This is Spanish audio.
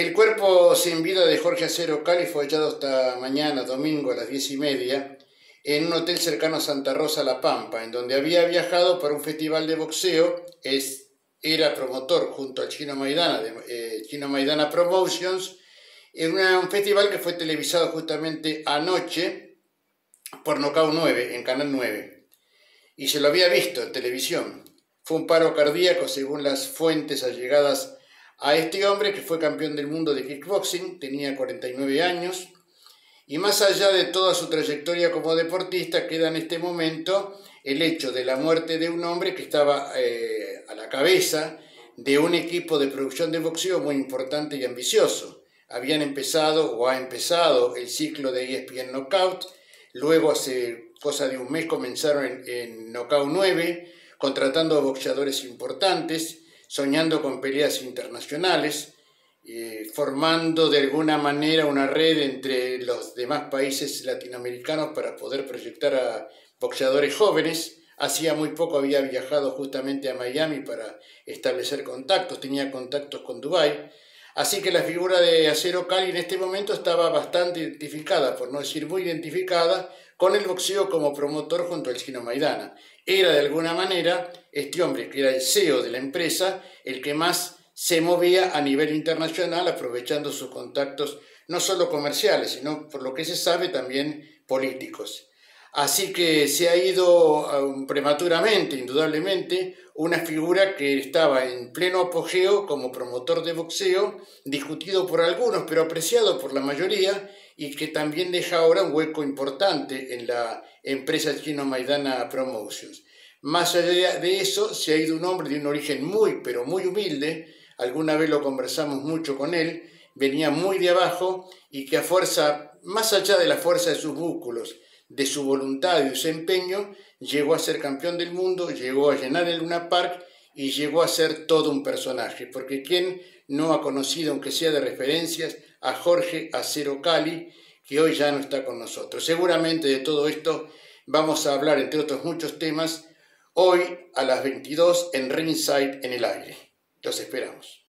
El cuerpo sin vida de Jorge Acero Cali fue hallado esta mañana, domingo, a las diez y media, en un hotel cercano a Santa Rosa La Pampa, en donde había viajado para un festival de boxeo, era promotor junto al Chino Maidana, eh, Chino Maidana Promotions, en un festival que fue televisado justamente anoche por Nocao 9, en Canal 9. Y se lo había visto en televisión. Fue un paro cardíaco según las fuentes allegadas a este hombre que fue campeón del mundo de kickboxing, tenía 49 años, y más allá de toda su trayectoria como deportista, queda en este momento el hecho de la muerte de un hombre que estaba eh, a la cabeza de un equipo de producción de boxeo muy importante y ambicioso. Habían empezado o ha empezado el ciclo de ESPN Knockout, luego hace cosa de un mes comenzaron en, en Knockout 9, contratando a boxeadores importantes, soñando con peleas internacionales, eh, formando de alguna manera una red entre los demás países latinoamericanos para poder proyectar a boxeadores jóvenes. Hacía muy poco había viajado justamente a Miami para establecer contactos, tenía contactos con Dubái. Así que la figura de Acero Cali en este momento estaba bastante identificada, por no decir muy identificada, con el boxeo como promotor junto al chino Maidana era de alguna manera este hombre, que era el CEO de la empresa, el que más se movía a nivel internacional aprovechando sus contactos no solo comerciales, sino por lo que se sabe también políticos. Así que se ha ido um, prematuramente, indudablemente, una figura que estaba en pleno apogeo como promotor de boxeo, discutido por algunos, pero apreciado por la mayoría, y que también deja ahora un hueco importante en la empresa chino Maidana Promotions. Más allá de eso, se ha ido un hombre de un origen muy, pero muy humilde, alguna vez lo conversamos mucho con él, venía muy de abajo y que a fuerza, más allá de la fuerza de sus músculos, de su voluntad y su empeño, llegó a ser campeón del mundo, llegó a llenar el Luna Park y llegó a ser todo un personaje, porque ¿quién no ha conocido, aunque sea de referencias, a Jorge Acero Cali, que hoy ya no está con nosotros? Seguramente de todo esto vamos a hablar, entre otros muchos temas, hoy a las 22 en Ringside en el aire. Los esperamos.